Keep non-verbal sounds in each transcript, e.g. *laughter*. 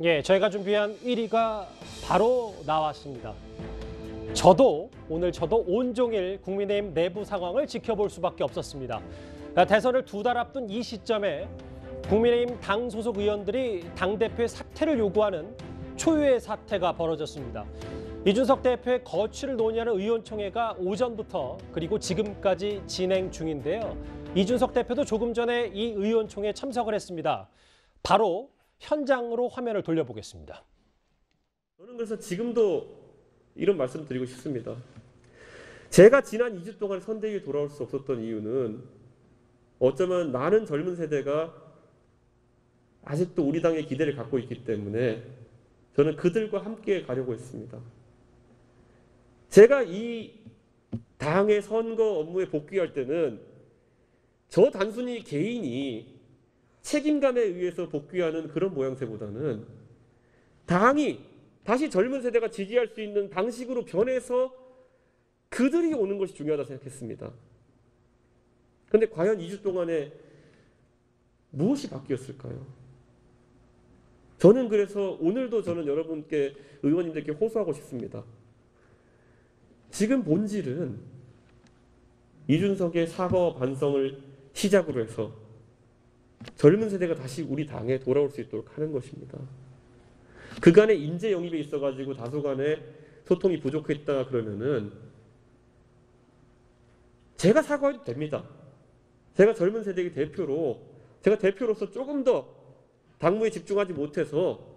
예, 저희가 준비한 1위가 바로 나왔습니다. 저도 오늘 저도 온종일 국민의힘 내부 상황을 지켜볼 수밖에 없었습니다. 아, 대선을 두 달 앞둔 이 시점에 국민의힘 당 소속 의원들이 당 대표의 사퇴를 요구하는 초유의 사태가 벌어졌습니다. 이준석 대표의 거취를 논의하는 의원총회가 오전부터 그리고 지금까지 진행 중인데요. 이준석 대표도 조금 전에 이 의원총회에 참석을 했습니다. 바로 현장으로 화면을 돌려보겠습니다. 저는 그래서 지금도 이런 말씀 드리고 싶습니다. 제가 지난 2주 동안 선대위에 돌아올 수 없었던 이유는 어쩌면 많은 젊은 세대가 아직도 우리 당에 기대를 갖고 있기 때문에 저는 그들과 함께 가려고 했습니다. 제가 이 당의 선거 업무에 복귀할 때는 저 단순히 개인이 책임감에 의해서 복귀하는 그런 모양새보다는 당이 다시 젊은 세대가 지지할 수 있는 방식으로 변해서 그들이 오는 것이 중요하다 생각했습니다. 그런데 과연 2주 동안에 무엇이 바뀌었을까요? 저는 그래서 오늘도 저는 여러분께 의원님들께 호소하고 싶습니다. 지금 본질은 이준석의 사과 반성을 시작으로 해서 젊은 세대가 다시 우리 당에 돌아올 수 있도록 하는 것입니다. 그간의 인재 영입에 있어가지고 다소간의 소통이 부족했다 그러면은 제가 사과해도 됩니다. 제가 젊은 세대의 대표로 제가 대표로서 조금 더 당무에 집중하지 못해서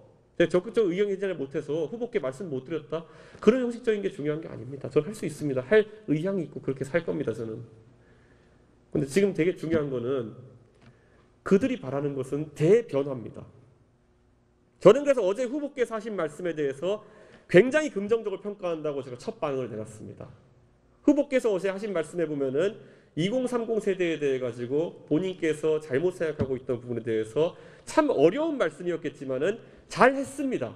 적극적 의견 개진을 못해서 후보께 말씀 못 드렸다 그런 형식적인 게 중요한 게 아닙니다. 저는 할 수 있습니다. 할 의향이 있고 그렇게 살 겁니다. 저는. 근데 지금 되게 중요한 거는 그들이 바라는 것은 대변화입니다. 저는 그래서 어제 후보께서 하신 말씀에 대해서 굉장히 긍정적으로 평가한다고 제가 첫 반응을 내놨습니다. 후보께서 어제 하신 말씀에 보면은 2030 세대에 대해 가지고 본인께서 잘못 생각하고 있던 부분에 대해서 참 어려운 말씀이었겠지만은 잘 했습니다.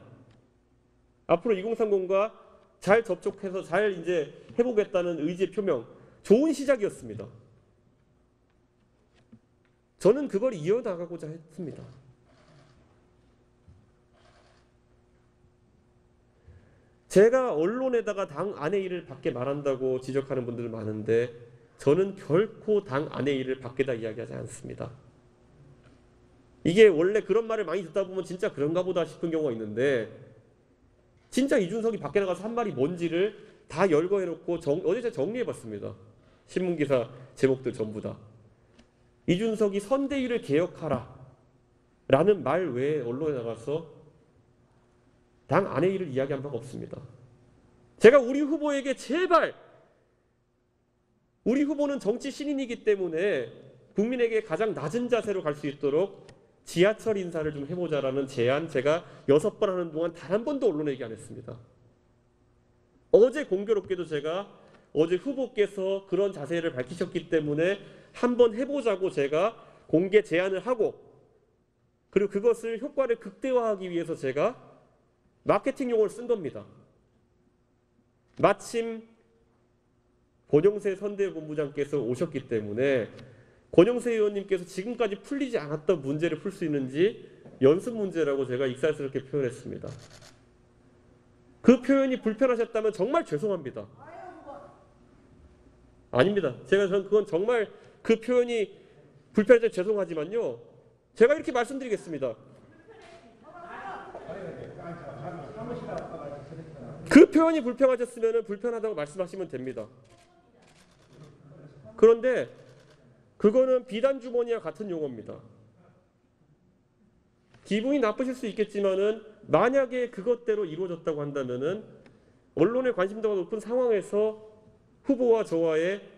앞으로 2030과 잘 접촉해서 잘 이제 해보겠다는 의지의 표명 좋은 시작이었습니다. 저는 그걸 이어나가고자 했습니다. 제가 언론에다가 당 안의 일을 밖에 말한다고 지적하는 분들 많은데 저는 결코 당 안의 일을 밖에다 이야기하지 않습니다. 이게 원래 그런 말을 많이 듣다 보면 진짜 그런가 보다 싶은 경우가 있는데 진짜 이준석이 밖에 나가서 한 말이 뭔지를 다 열거해놓고 정, 어제 제가 정리해봤습니다. 신문기사 제목들 전부 다. 이준석이 선대위를 개혁하라 라는 말 외에 언론에 나가서 당 안의 일을 이야기한 바가 없습니다. 제가 우리 후보에게 제발 우리 후보는 정치 신인이기 때문에 국민에게 가장 낮은 자세로 갈 수 있도록 지하철 인사를 좀 해보자라는 제안 제가 여섯 번 하는 동안 단 한 번도 언론에 얘기 안 했습니다. 어제 공교롭게도 제가 어제 후보께서 그런 자세를 밝히셨기 때문에 한번 해보자고 제가 공개 제안을 하고 그리고 그것을 효과를 극대화하기 위해서 제가 마케팅 용어를 쓴 겁니다. 마침 권영세 선대본부장께서 오셨기 때문에 권영세 의원님께서 지금까지 풀리지 않았던 문제를 풀 수 있는지 연습 문제라고 제가 익살스럽게 표현했습니다. 그 표현이 불편하셨다면 정말 죄송합니다. 아닙니다. 제가 전 그건 정말 그 표현이 불편해서 죄송하지만요. 제가 이렇게 말씀드리겠습니다. 그 표현이 불편하셨으면 불편하다고 말씀하시면 됩니다. 그런데 그거는 비단 주머니와 같은 용어입니다. 기분이 나쁘실 수 있겠지만은 만약에 그것대로 이루어졌다고 한다면은 언론의 관심도가 높은 상황에서 후보와 저와의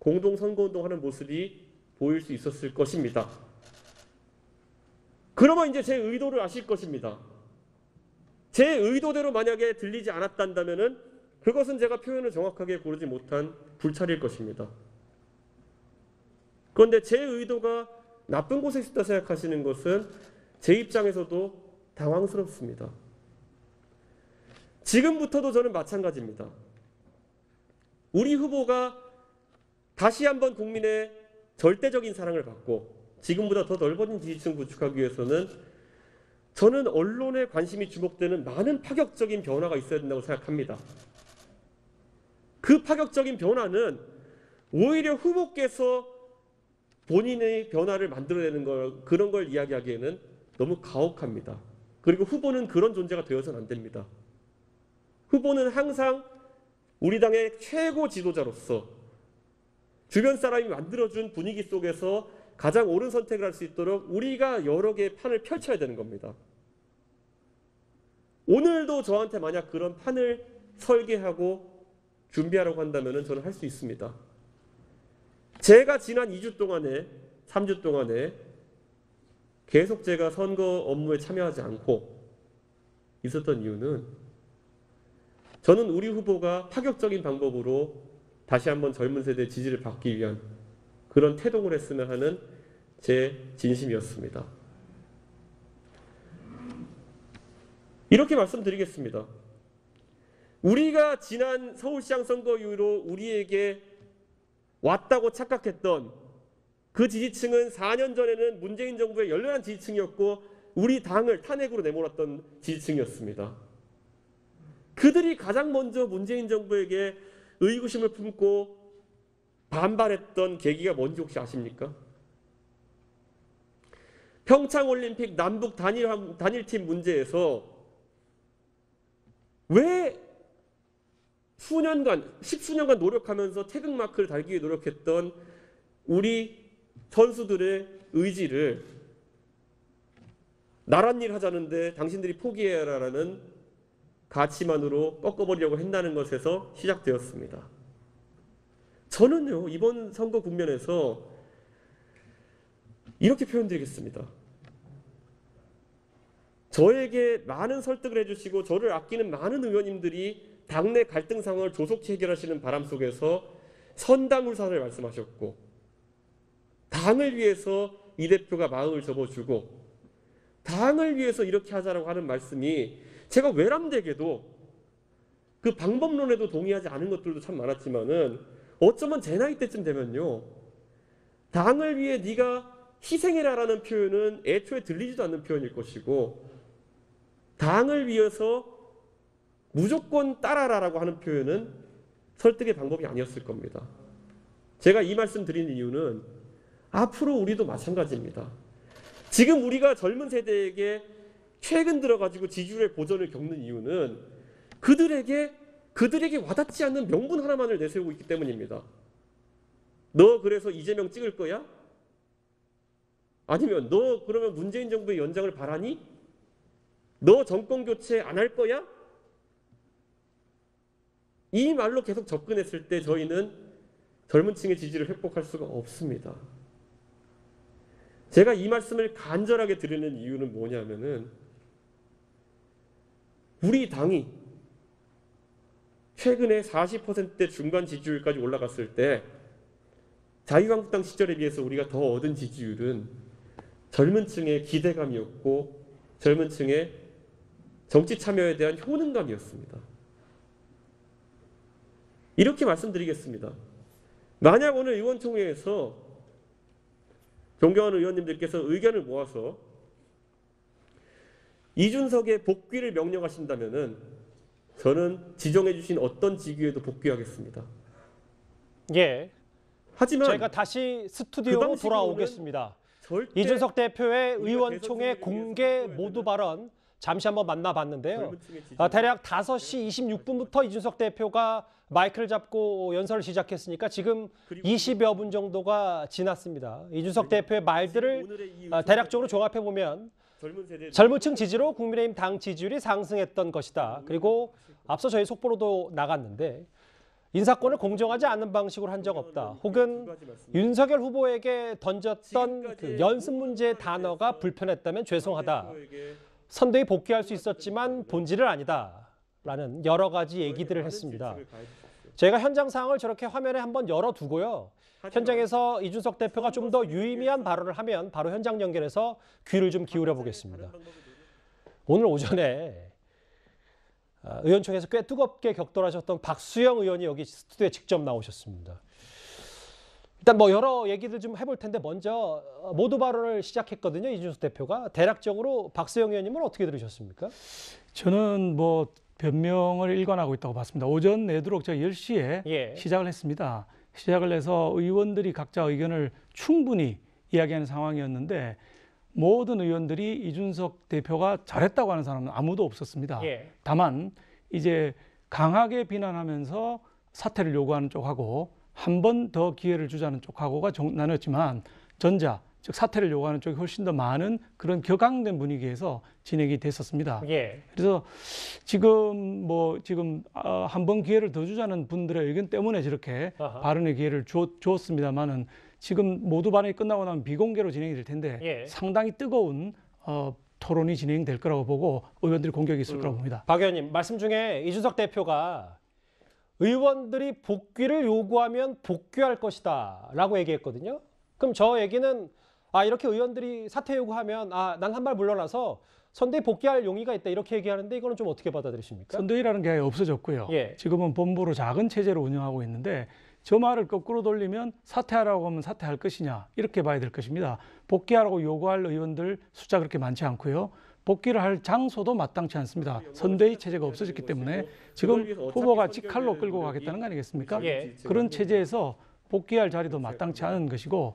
공동 선거운동하는 모습이 보일 수 있었을 것입니다. 그러면 이제 제 의도를 아실 것입니다. 제 의도대로 만약에 들리지 않았단다면은 그것은 제가 표현을 정확하게 고르지 못한 불찰일 것입니다. 그런데 제 의도가 나쁜 곳에 있다 생각하시는 것은 제 입장에서도 당황스럽습니다. 지금부터도 저는 마찬가지입니다. 우리 후보가 다시 한번 국민의 절대적인 사랑을 받고 지금보다 더 넓어진 지지층 구축하기 위해서는 저는 언론의 관심이 주목되는 많은 파격적인 변화가 있어야 된다고 생각합니다. 그 파격적인 변화는 오히려 후보께서 본인의 변화를 만들어내는 걸 그런 걸 이야기하기에는 너무 가혹합니다. 그리고 후보는 그런 존재가 되어서는 안 됩니다. 후보는 항상 우리 당의 최고 지도자로서 주변 사람이 만들어준 분위기 속에서 가장 옳은 선택을 할 수 있도록 우리가 여러 개의 판을 펼쳐야 되는 겁니다. 오늘도 저한테 만약 그런 판을 설계하고 준비하라고 한다면 저는 할 수 있습니다. 제가 지난 2주 동안에 3주 동안에 계속 제가 선거 업무에 참여하지 않고 있었던 이유는 저는 우리 후보가 파격적인 방법으로 다시 한번 젊은 세대 지지를 받기 위한 그런 태동을 했으면 하는 제 진심이었습니다. 이렇게 말씀드리겠습니다. 우리가 지난 서울시장 선거 이후로 우리에게 왔다고 착각했던 그 지지층은 4년 전에는 문재인 정부의 열렬한 지지층이었고 우리 당을 탄핵으로 내몰았던 지지층이었습니다. 그들이 가장 먼저 문재인 정부에게 의구심을 품고 반발했던 계기가 뭔지 혹시 아십니까? 평창올림픽 남북 단일, 단일팀 문제에서 왜 수년간, 십수년간 노력하면서 태극마크를 달기 위해 노력했던 우리 선수들의 의지를 나란 일 하자는데 당신들이 포기해라라는 가치만으로 꺾어버리려고 한다는 것에서 시작되었습니다. 저는요, 이번 선거 국면에서 이렇게 표현드리겠습니다. 저에게 많은 설득을 해주시고 저를 아끼는 많은 의원님들이 당내 갈등 상황을 조속히 해결하시는 바람 속에서 선당울사를 말씀하셨고 당을 위해서 이 대표가 마음을 접어주고 당을 위해서 이렇게 하자라고 하는 말씀이 제가 외람되게도 그 방법론에도 동의하지 않은 것들도 참 많았지만은 어쩌면 제 나이 때쯤 되면요 당을 위해 네가 희생해라라는 표현은 애초에 들리지도 않는 표현일 것이고 당을 위해서 무조건 따라라라고 하는 표현은 설득의 방법이 아니었을 겁니다. 제가 이 말씀 드리는 이유는 앞으로 우리도 마찬가지입니다. 지금 우리가 젊은 세대에게 최근 들어가지고 지지율의 고전을 겪는 이유는 그들에게 그들에게 와닿지 않는 명분 하나만을 내세우고 있기 때문입니다. 너 그래서 이재명 찍을 거야? 아니면 너 그러면 문재인 정부의 연장을 바라니? 너 정권 교체 안 할 거야? 이 말로 계속 접근했을 때 저희는 젊은 층의 지지를 회복할 수가 없습니다. 제가 이 말씀을 간절하게 드리는 이유는 뭐냐면은 우리 당이 최근에 40%대 중간 지지율까지 올라갔을 때 자유한국당 시절에 비해서 우리가 더 얻은 지지율은 젊은 층의 기대감이었고 젊은 층의 정치 참여에 대한 효능감이었습니다. 이렇게 말씀드리겠습니다. 만약 오늘 의원총회에서 존경하는 의원님들께서 의견을 모아서 이준석의 복귀를 명령하신다면은 저는 지정해 주신 어떤 직위에도 복귀하겠습니다. 예, 하지만 저희가 다시 그 스튜디오로 방식으로는 돌아오겠습니다. 이준석 대표의 의원총회 공개 모두 발언 잠시 한번 만나봤는데요. 아, 대략 5시 26분부터 이준석 대표가 마이크를 잡고 연설을 시작했으니까 지금 그리고 20여 분 정도가 지났습니다. 이준석 대표의 말들을 아, 대략적으로 종합해 보면 젊은 젊은 층 지지로 국민의힘 당 지지율이 상승했던 것이다. 그리고 앞서 저희 속보로도 나갔는데 인사권을 공정하지 않는 방식으로 한 적 없다. 혹은 윤석열 후보에게 던졌던 그 연습 문제의 단어가 불편했다면 죄송하다. 선대위 복귀할 수 있었지만 본질은 아니다.라는 여러 가지 얘기들을 했습니다. 제가 현장 상황을 저렇게 화면에 한번 열어두고요. 현장에서 이준석 대표가 좀 더 유의미한 발언을 하면 바로 현장 연결해서 귀를 좀 기울여 보겠습니다. 오늘 오전에 아, 의원총회에서 꽤 뜨겁게 격돌하셨던 박수영 의원이 여기 스튜디오에 직접 나오셨습니다. 일단 뭐 여러 얘기들 좀 해볼 텐데 먼저 어, 모두 발언을 시작했거든요. 이준석 대표가 대략적으로 박수영 의원님은 어떻게 들으셨습니까? 저는 뭐 변명을 일관하고 있다고 봤습니다. 오전 내도록 제가 10시에 예. 시작을 했습니다. 시작을 해서 의원들이 각자 의견을 충분히 이야기하는 상황이었는데 모든 의원들이 이준석 대표가 잘했다고 하는 사람은 아무도 없었습니다. 예. 다만 이제 강하게 비난하면서 사퇴를 요구하는 쪽하고 한 번 더 기회를 주자는 쪽하고가 정- 나눴지만 전자 즉 사퇴를 요구하는 쪽이 훨씬 더 많은 그런 격앙된 분위기에서 진행이 됐었습니다. 예. 그래서 지금 뭐 지금 어, 한번 기회를 더 주자는 분들의 의견 때문에 저렇게 아하. 발언의 기회를 주, 주었습니다만은 지금 모두 발언이 끝나고 나면 비공개로 진행이 될 텐데 예. 상당히 뜨거운 어, 토론이 진행될 거라고 보고 의원들이 공격이 있을 거라고 봅니다. 박 의원님 말씀 중에 이준석 대표가 의원들이 복귀를 요구하면 복귀할 것이다라고 얘기했거든요. 그럼 저 얘기는 아 이렇게 의원들이 사퇴 요구하면 아 난 한 발 물러나서 선대위 복귀할 용의가 있다 이렇게 얘기하는데 이거는 좀 어떻게 받아들이십니까? 선대위라는 게 아예 없어졌고요. 예. 지금은 본부로 작은 체제로 운영하고 있는데 저 말을 거꾸로 돌리면 사퇴하라고 하면 사퇴할 것이냐 이렇게 봐야 될 것입니다. 복귀하라고 요구할 의원들 숫자 그렇게 많지 않고요. 복귀를 할 장소도 마땅치 않습니다. 선대위 체제가 없어졌기 때문에 지금 후보가 직할로 끌고 가겠다는 거 아니겠습니까? 예. 그런 체제에서 복귀할 자리도 마땅치 않은 것이고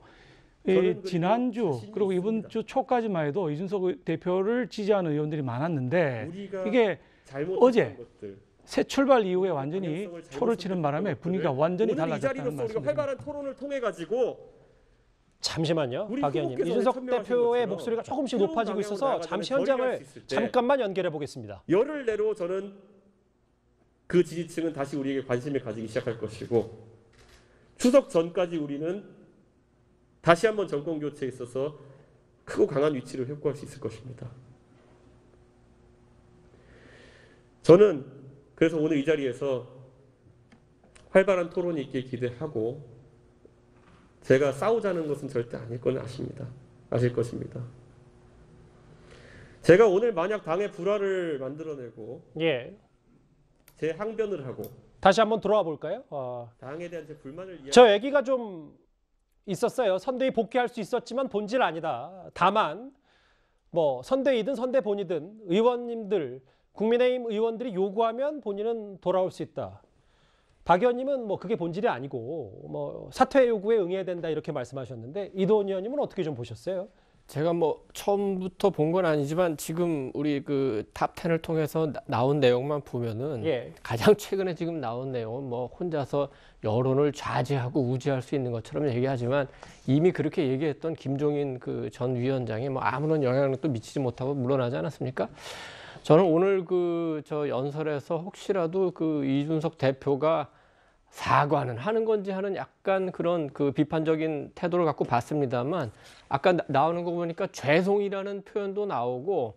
이 지난주 그리고 이번 주 초까지만 해도 이준석 대표를 지지하는 의원들이 많았는데 이게 어제 것들, 새 출발 이후에 완전히 초를 치는 바람에 분위기가 완전히 달라졌다는 말씀입니다. 활발한 토론을 통해 가지고 잠시만요, 박 의원님. 이준석 대표의 것처럼 목소리가 조금씩 높아지고 있어서 잠시 현장을 잠깐만 연결해 보겠습니다. 열흘 내로 저는 그 지지층은 다시 우리에게 관심을 가지기 시작할 것이고 추석 전까지 우리는 다시 한번 정권 교체에 있어서 크고 강한 위치를 회복할 수 있을 것입니다. 저는 그래서 오늘 이 자리에서 활발한 토론이 있길 기대하고 제가 싸우자는 것은 절대 아닐 건 아십니다. 아실 것입니다. 제가 오늘 만약 당의 불화를 만들어내고 예. 제 항변을 하고 다시 한번 돌아와 볼까요? 어, 당에 대한 제 불만을 저 얘기가 좀 있었어요. 선대위 복귀할 수 있었지만 본질 아니다. 다만 뭐 선대위든 선대본이든 의원님들 국민의힘 의원들이 요구하면 본인은 돌아올 수 있다. 박 의원님은 뭐 그게 본질이 아니고 뭐 사퇴 요구에 응해야 된다 이렇게 말씀하셨는데 이도원 의원님은 어떻게 좀 보셨어요? 제가 뭐 처음부터 본 건 아니지만 지금 우리 그탑 10을 통해서 나- 나온 내용만 보면은 예. 가장 최근에 지금 나온 내용은 뭐 혼자서 여론을 좌지하고 우지할 수 있는 것처럼 얘기하지만 이미 그렇게 얘기했던 김종인 그 전 위원장이 뭐 아무런 영향력도 미치지 못하고 물러나지 않았습니까? 저는 오늘 그 저 연설에서 혹시라도 그 이준석 대표가 사과는 하는 건지 하는 약간 그런 그 비판적인 태도를 갖고 봤습니다만 아까 나- 나오는 거 보니까 죄송이라는 표현도 나오고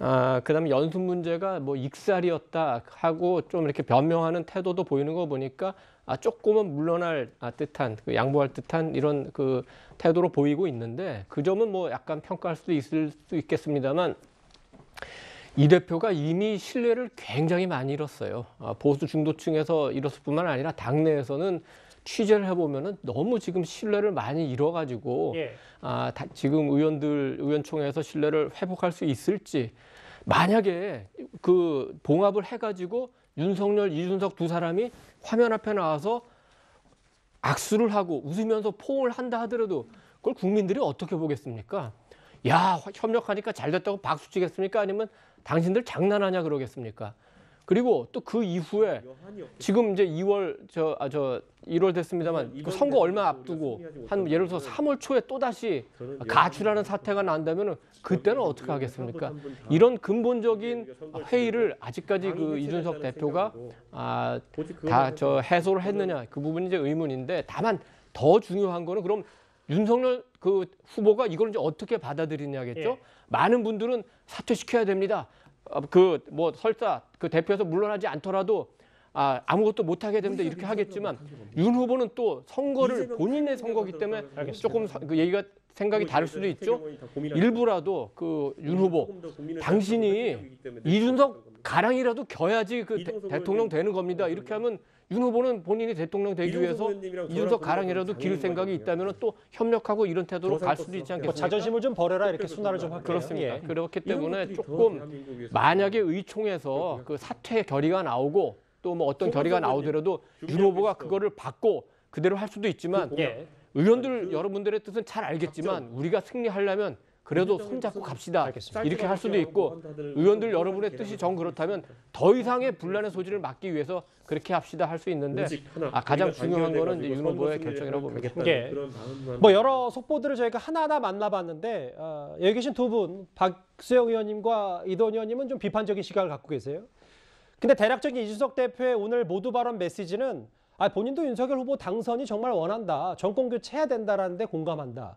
아 그다음에 연습 문제가 뭐 익살이었다 하고 좀 이렇게 변명하는 태도도 보이는 거 보니까 아 조금은 물러날 아, 듯한 그 양보할 듯한 이런 그 태도로 보이고 있는데 그 점은 뭐 약간 평가할 수도 있을 수 있겠습니다만 이 대표가 이미 신뢰를 굉장히 많이 잃었어요. 아, 보수 중도층에서 잃었을 뿐만 아니라 당내에서는 취재를 해보면은 너무 지금 신뢰를 많이 잃어가지고 예. 아, 다- 지금 의원들 의원총회에서 신뢰를 회복할 수 있을지 만약에 그 봉합을 해가지고 윤석열, 이준석 두 사람이 화면 앞에 나와서 악수를 하고 웃으면서 포옹을 한다 하더라도 그걸 국민들이 어떻게 보겠습니까? 야 화- 협력하니까 잘 됐다고 박수 치겠습니까? 아니면 당신들 장난하냐 그러겠습니까? 그리고 또 그 이후에 지금 이제 2월 저아저 1월 됐습니다만 그 선거 얼마 앞두고 한 예를 들어서 못하면 3월 초에 또 다시 저는 가출하는 사태가 난다면은 그때는 어떻게 하겠습니까? 이런 근본적인 선거를 회의를 아직까지 그 이준석 대표가 아 다 저 해소를 했느냐 그 부분이 이제 의문인데 다만 더 중요한 거는 그럼 윤석열 그 후보가 이걸 이제 어떻게 받아들이냐겠죠. 예. 많은 분들은 사퇴시켜야 됩니다. 그 뭐 설사 그 대표에서 물러나지 않더라도 아 아무것도 못 하게 됩니다 이렇게 하겠지만 윤 후보는 또 선거를 본인의 선거기 때문에 조금 서- 그 얘기가 생각이 다를 수도 있죠. 일부라도 그 윤 후보 당신이 이준석 가랑이라도 겨야지 그 대, 대통령 되는 겁니다. 이렇게 하면 윤 후보는 본인이 대통령 되기 위해서 이준석 가랑이라도 기를 생각이. 있다면 또 협력하고 이런 태도로 갈 수도 있지. 뭐 않겠습니까? 자존심을 좀 버려라 이렇게 순화를 좀 할게요. 그렇습니다. 예. 그렇기 때문에 조금 만약에 의총에서 그 사퇴 결의가 나오고 또 뭐 어떤 결의가 나오더라도 윤 후보가 그거를 받고 그대로 할 수도 있지만 예. 의원들 그 여러분들의 뜻은 잘 알겠지만 우리가 승리하려면 그래도 손잡고 갑시다. 알겠습니다. 이렇게 할 수도 있고 의원들 여러분의 뜻이 정 그렇다면 더 이상의 분란의 소지를 막기 위해서 그렇게 합시다 할 수 있는데 아, 가장 중요한 거는 이제 윤 후보의 결정이라고 봅니다. 예. 뭐 여러 속보들을 저희가 하나하나 만나봤는데 어, 여기 계신 두 분 박수영 의원님과 이도원 의원님은 좀 비판적인 시각을 갖고 계세요. 근데 대략적인 이준석 대표의 오늘 모두 발언 메시지는 아, 본인도 윤석열 후보 당선이 정말 원한다. 정권 교체해야 된다라는데 공감한다.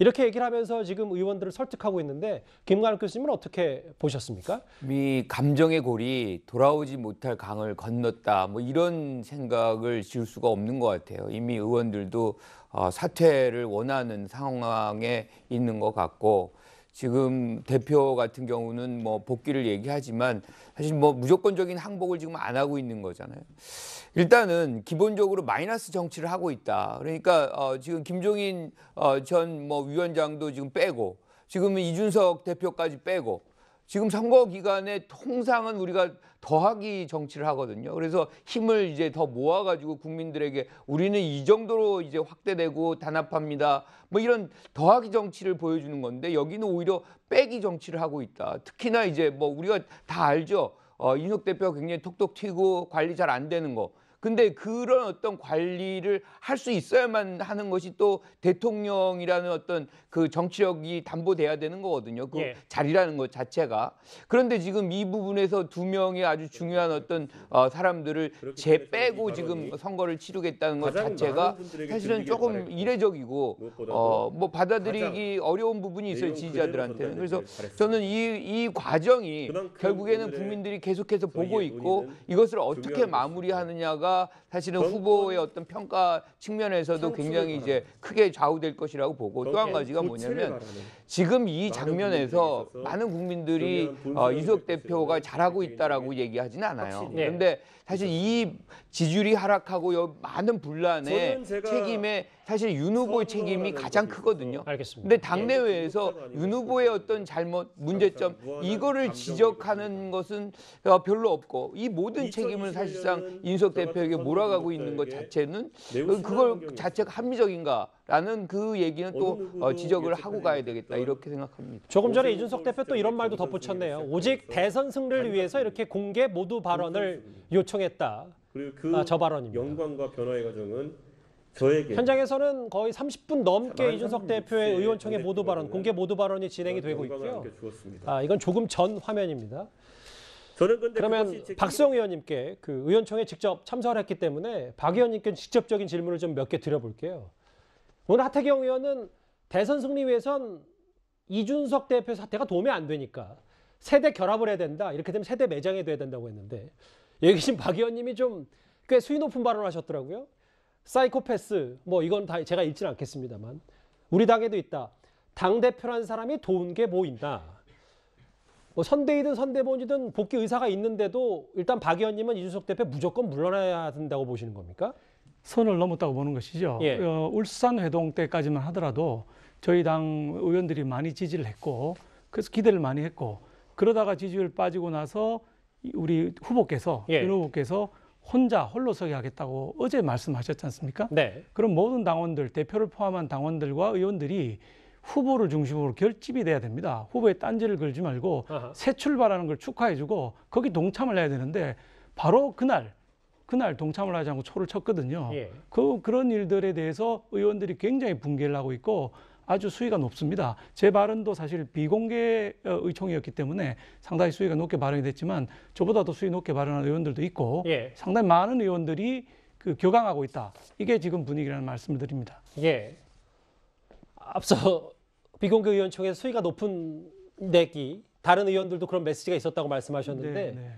이렇게 얘기를 하면서 지금 의원들을 설득하고 있는데 김관욱 교수님은 어떻게 보셨습니까? 이 감정의 골이 돌아오지 못할 강을 건넜다. 뭐 이런 생각을 지을 수가 없는 것 같아요. 이미 의원들도 어, 사퇴를 원하는 상황에 있는 것 같고 지금 대표 같은 경우는 뭐 복귀를 얘기하지만 사실 뭐 무조건적인 항복을 지금 안 하고 있는 거잖아요. 일단은 기본적으로 마이너스 정치를 하고 있다. 그러니까 어, 지금 김종인 어, 전 뭐 위원장도 지금 빼고 지금은 이준석 대표까지 빼고 지금 선거 기간에 통상은 우리가 더하기 정치를 하거든요. 그래서 힘을 이제 더 모아가지고 국민들에게 우리는 이 정도로 이제 확대되고 단합합니다. 뭐 이런 더하기 정치를 보여주는 건데 여기는 오히려 빼기 정치를 하고 있다. 특히나 이제 뭐 우리가 다 알죠. 어, 이준석 대표가 굉장히 톡톡 튀고 관리 잘 안 되는 거. 근데 그런 어떤 관리를 할 수 있어야만 하는 것이 또 대통령이라는 어떤 그 정치력이 담보돼야 되는 거거든요. 그 예. 자리라는 것 자체가. 그런데 지금 이 부분에서 두 명의 아주 중요한 어떤 어, 사람들을 때문에 빼고 이 지금 선거를 치르겠다는 것 자체가 사실은 조금 이례적이고 어, 뭐 받아들이기 어려운 부분이 있어요 지지자들한테는. 그래서. 저는 이, 이 과정이 결국에는 국민들이 계속해서 보고 있고 이것을 어떻게 마무리하느냐가 사실은 정권 후보의 어떤 평가 측면에서도 굉장히 이제 크게 좌우될 것이라고 보고 또 한 가지가 뭐냐면 지금 이 장면에서 많은 국민들이 어, 될 대표가 잘하고 있다라고 얘기하지는 않아요. 네. 그런데 사실 이 지지율이 하락하고 여 많은 분란의 저는 제가 책임에 사실 윤 후보의 책임이 가장 크거든요. 알겠습니다. 근데 당내외에서 예, 그것도 윤 후보의 어떤 잘못, 문제점 이거를 지적하는 것은 어, 별로 없고 이 모든 2021 책임을 사실상 인석 저 대표에게 몰아가고 있는 것 자체는 매우 그- 그걸. 자체가 합리적인가 라는 그 얘기는 또 어, 지적을 하고 가야 되겠다 못했던 이렇게 생각합니다. 조금 전에 이준석 대표 또 이런 말도 덧붙였네요. 오직 대선 승리를 위해서 이렇게 공개 모두 발언을 요청했다. 그리고 그 아, 저 발언입니다. 영광과 변화의 과정은 저에게 현장에서는 거의 30분 넘게 만 이준석 36 대표의 세 의원총회 전 모두 발언, 공개 모두 발언이 진행이 되고 있고요. 아, 이건 조금 전 화면입니다. 저는 근데 그러면 박수영 의원님께 그 의원총회 직접 참석을 했기 때문에 박 의원님께 직접적인 질문을 좀 몇 개 드려볼게요. 오늘 하태경 의원은 대선 승리 위해선 이준석 대표 사태가 도움이 안 되니까 세대 결합을 해야 된다. 이렇게 되면 세대 매장이 돼야 된다고 했는데 여기 계신 박 의원님이 좀 꽤 수위 높은 발언을 하셨더라고요. 사이코패스 뭐 이건 다 제가 읽지는 않겠습니다만 우리 당에도 있다. 당 대표라는 사람이 도운 게 뭐 있나? 뭐 선대이든 선대본이든 복귀 의사가 있는데도 일단 박 의원님은 이준석 대표 무조건 물러나야 된다고 보시는 겁니까? 선을 넘었다고 보는 것이죠. 예. 어, 울산 회동 때까지만 하더라도 저희 당 의원들이 많이 지지를 했고 그래서 기대를 많이 했고 그러다가 지지율 빠지고 나서 이- 우리 후보께서 예. 윤 후보께서 혼자 홀로서기 하겠다고 어제 말씀하셨지 않습니까? 네. 그럼 모든 당원들 대표를 포함한 당원들과 의원들이 후보를 중심으로 결집이 돼야 됩니다. 후보에 딴지를 걸지 말고 아하. 새 출발하는 걸 축하해주고 거기 동참을 해야 되는데 바로 그날 그날 동참을 하지 않고 초를 쳤거든요. 예. 그 그런 일들에 대해서 의원들이 굉장히 분개를 하고 있고 아주 수위가 높습니다. 제 발언도 사실 비공개 어, 의총이었기 때문에 상당히 수위가 높게 발언이 됐지만 저보다도 수위 높게 발언한 의원들도 있고 예. 상당히 많은 의원들이 그 격앙하고 있다. 이게 지금 분위기라는 말씀을 드립니다. 예. 앞서 비공개 의원총회 수위가 높은 내기 다른 의원들도 그런 메시지가 있었다고 말씀하셨는데 네, 네.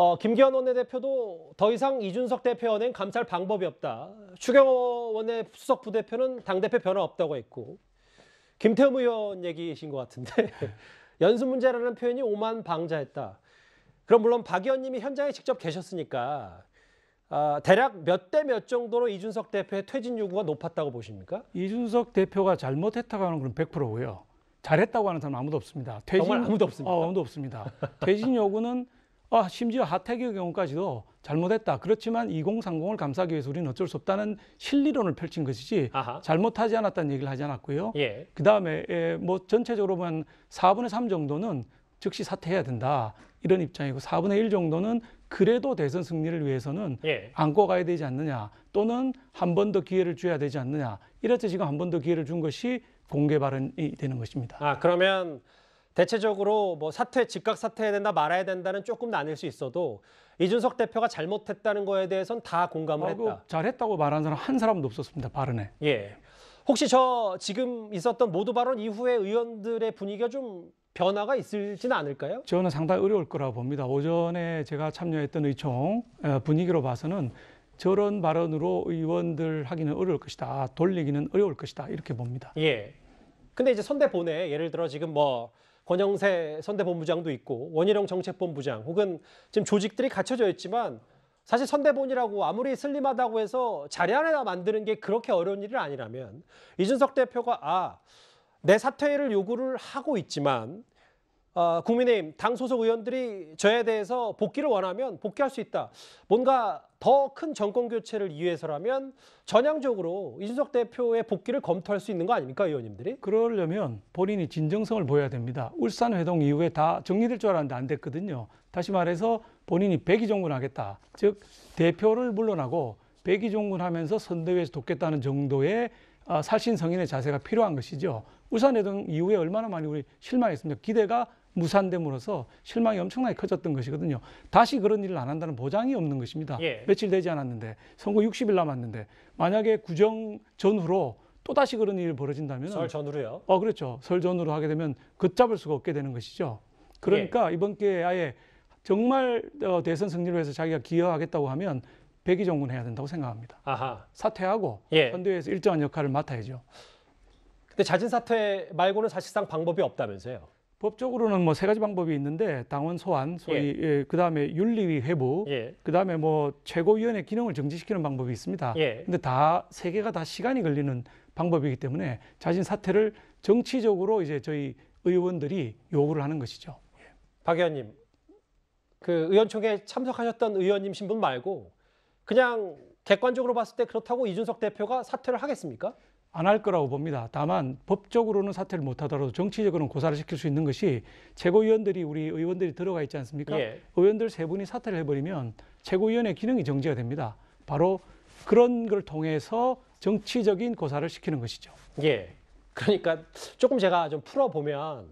어, 김기현 원내대표도 더 이상 이준석 대표 연행 감찰 방법이 없다. 추경호 원내 수석 부대표는 당대표 변화 없다고 했고 김태흠 의원 얘기이신 것 같은데 *laughs* 연수 문제라는 표현이 오만 방자했다. 그럼 물론 박 의원님이 현장에 직접 계셨으니까 아, 대략 몇 대 몇 정도로 이준석 대표의 퇴진 요구가 높았다고 보십니까? 이준석 대표가 잘못했다고 하는 건 100%고요. 잘했다고 하는 사람은 아무도 없습니다. 정말 아무도 없습니까? 어, 아무도 없습니다. 퇴진 요구는 아, 심지어 하태경 경우까지도 잘못했다. 그렇지만 2030을 감싸기 위해서 우리는 어쩔 수 없다는 실리론을 펼친 것이지 아하. 잘못하지 않았다는 얘기를 하지 않았고요. 예. 그 다음에 뭐 전체적으로 보면 4분의 3 정도는 즉시 사퇴해야 된다. 이런 입장이고 4분의 1 정도는 그래도 대선 승리를 위해서는 예. 안고 가야 되지 않느냐 또는 한 번 더 기회를 줘야 되지 않느냐 이래서 지금 한 번 더 기회를 준 것이 공개 발언이 되는 것입니다. 아, 그러면 대체적으로 뭐 사퇴 즉각 사퇴해야 된다 말아야 된다는 조금 나뉠 수 있어도 이준석 대표가 잘못했다는 거에 대해서는 다 공감을 아, 그 했다. 잘했다고 말하는 사람 한 사람도 없었습니다 발언에. 예. 혹시 저 지금 있었던 모두 발언 이후에 의원들의 분위기가 좀 변화가 있을지는 않을까요? 저는 상당히 어려울 거라고 봅니다. 오전에 제가 참여했던 의총 어, 분위기로 봐서는 저런 발언으로 의원들 하기는 어려울 것이다. 돌리기는 어려울 것이다. 이렇게 봅니다. 예. 근데 이제 선대 본에 예를 들어 지금 뭐 권영세 선대본부장도 있고 원희룡 정책본부장 혹은 지금 조직들이 갖춰져 있지만 사실 선대본이라고 아무리 슬림하다고 해서 자리 하나 만드는 게 그렇게 어려운 일이 아니라면 이준석 대표가 아, 내 사퇴를 요구를 하고 있지만 어, 국민의힘 당 소속 의원들이 저에 대해서 복귀를 원하면 복귀할 수 있다. 뭔가 더 큰 정권 교체를 위해서라면 전향적으로 이준석 대표의 복귀를 검토할 수 있는 거 아닙니까, 의원님들이? 그러려면 본인이 진정성을 보여야 됩니다. 울산 회동 이후에 다 정리될 줄 알았는데 안 됐거든요. 다시 말해서 본인이 백의종군하겠다. 즉 대표를 물러나고 백의종군하면서 선대위에서 돕겠다는 정도의 아, 살신성인의 자세가 필요한 것이죠. 울산 회동 이후에 얼마나 많이 우리 실망했습니까? 기대가 무산됨으로써 실망이 엄청나게 커졌던 것이거든요. 다시 그런 일을 안 한다는 보장이 없는 것입니다. 예. 며칠 되지 않았는데 선거 60일 남았는데 만약에 구정 전후로 또 다시 그런 일이 벌어진다면 설 전후로요. 어 그렇죠. 설 전후로 하게 되면 걷잡을 수가 없게 되는 것이죠. 그러니까 이번 기회에 아예 정말 어, 대선 승리를 위해서 자기가 기여하겠다고 하면 백의종군 해야 된다고 생각합니다. 아하. 사퇴하고 예. 선대위에서 일정한 역할을 맡아야죠. 근데 자진 사퇴 말고는 사실상 방법이 없다면서요. 법적으로는 뭐 세 가지 방법이 있는데 당원 소환, 소위 예. 그다음에 윤리위 회부, 예. 그다음에 뭐 최고위원회 기능을 정지시키는 방법이 있습니다. 예. 근데 다 세 개가 다 시간이 걸리는 방법이기 때문에 자신 사퇴를 정치적으로 이제 저희 의원들이 요구를 하는 것이죠. 박 의원님, 그 의원총회 참석하셨던 의원님 신분 말고 그냥 객관적으로 봤을 때 그렇다고 이준석 대표가 사퇴를 하겠습니까? 안 할 거라고 봅니다. 다만 법적으로는 사퇴를 못 하더라도 정치적으로는 고사를 시킬 수 있는 것이 최고위원들이 우리 의원들이 들어가 있지 않습니까? 예. 의원들 세 분이 사퇴를 해버리면 최고위원회 기능이 정지가 됩니다. 바로 그런 걸 통해서 정치적인 고사를 시키는 것이죠. 예. 그러니까 조금 제가 좀 풀어보면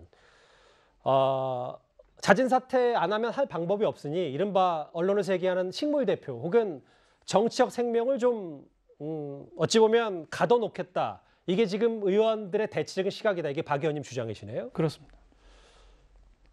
어, 자진 사퇴 안 하면 할 방법이 없으니 이른바 언론을 제기하는 식물 대표 혹은 정치적 생명을 좀 음, 어찌 보면 가둬놓겠다. 이게 지금 의원들의 대체적인 시각이다. 이게 박 의원님 주장이시네요. 그렇습니다.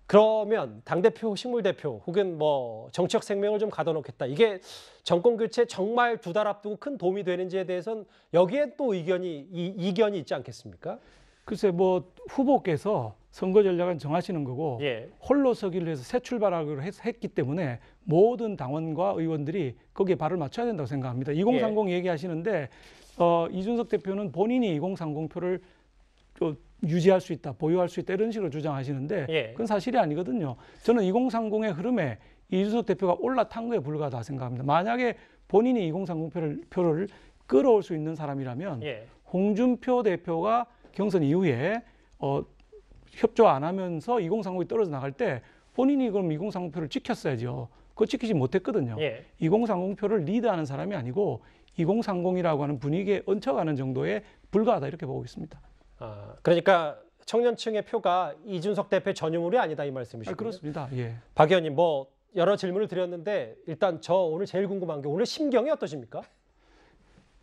그러면 당대표, 식물대표 혹은 뭐 정치적 생명을 좀 가둬놓겠다. 이게 정권 교체 정말 두 달 앞두고 큰 도움이 되는지에 대해서는 여기에 또 의견이 이, 이견이 있지 않겠습니까? 글쎄 뭐 후보께서 선거 전략은 정하시는 거고 예. 홀로 서기를 해서 새 출발하기로 했, 했기 때문에 모든 당원과 의원들이 거기에 발을 맞춰야 된다고 생각합니다. 2030 얘기하시는데 어, 이준석 대표는 본인이 2030 표를 좀 유지할 수 있다, 보유할 수 있다 이런 식으로 주장하시는데 예. 그건 사실이 아니거든요. 저는 2030의 흐름에 이준석 대표가 올라탄 거에 불과하다 생각합니다. 만약에 본인이 2030 표를 표를 끌어올 수 있는 사람이라면 예. 홍준표 대표가 경선 이후에 어, 협조 안 하면서 2030이 떨어져 나갈 때 본인이 그럼 2030표를 지켰어야죠. 그거 지키지 못했거든요. 예. 2030표를 리드하는 사람이 아니고 2030이라고 하는 분위기에 얹혀가는 정도에 불과하다 이렇게 보고 있습니다. 아, 그러니까 청년층의 표가 이준석 대표 전유물이 아니다 이 아, 말씀이시죠? 그렇습니다. 예. 박 의원님 뭐 여러 질문을 드렸는데 일단 저 오늘 제일 궁금한 게 오늘 심경이 어떠십니까?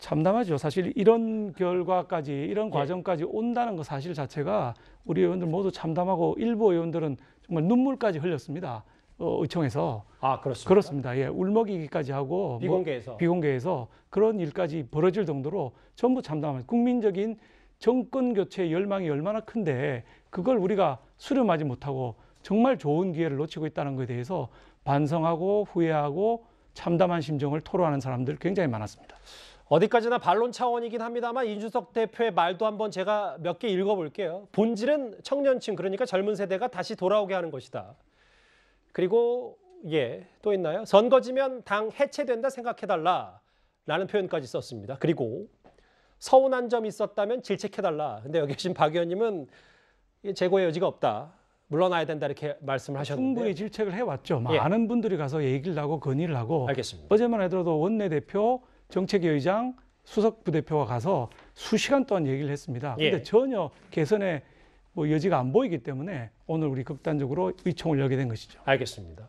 참담하죠. 사실 이런 결과까지 이런 예. 과정까지 온다는 것 사실 자체가 우리 의원들 모두 참담하고 일부 의원들은 정말 눈물까지 흘렸습니다. 어, 의총에서 아 그렇습니다. 그렇습니다. 예, 울먹이기까지 하고 뭐 비공개에서 비공개에서 그런 일까지 벌어질 정도로 전부 참담한 국민적인 정권 교체 열망이 얼마나 큰데 그걸 우리가 수렴하지 못하고 정말 좋은 기회를 놓치고 있다는 것에 대해서 반성하고 후회하고 참담한 심정을 토로하는 사람들 굉장히 많았습니다. 어디까지나 반론 차원이긴 합니다만 이준석 대표의 말도 한번 제가 몇 개 읽어볼게요. 본질은 청년층 그러니까 젊은 세대가 다시 돌아오게 하는 것이다. 그리고 예, 또 있나요? 선거 지면 당 해체된다 생각해달라 라는 표현까지 썼습니다. 그리고 서운한 점 있었다면 질책해달라. 근데 여기 계신 박 의원님은 이 재고의 여지가 없다. 물러나야 된다 이렇게 말씀을 하셨는데 충분히 질책을 해왔죠. 예. 많은 분들이 가서 얘기를 하고 건의를 하고 알겠습니다. 어제만 하더라도 원내대표, 정책위 의장, 수석 부대표가 가서 수시간 동안 얘기를 했습니다. 예. 근데 전혀 개선의 뭐 여지가 안 보이기 때문에 오늘 우리 극단적으로 의총을 열게 된 것이죠. 알겠습니다.